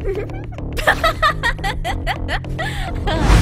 Ha ha ha ha ha ha!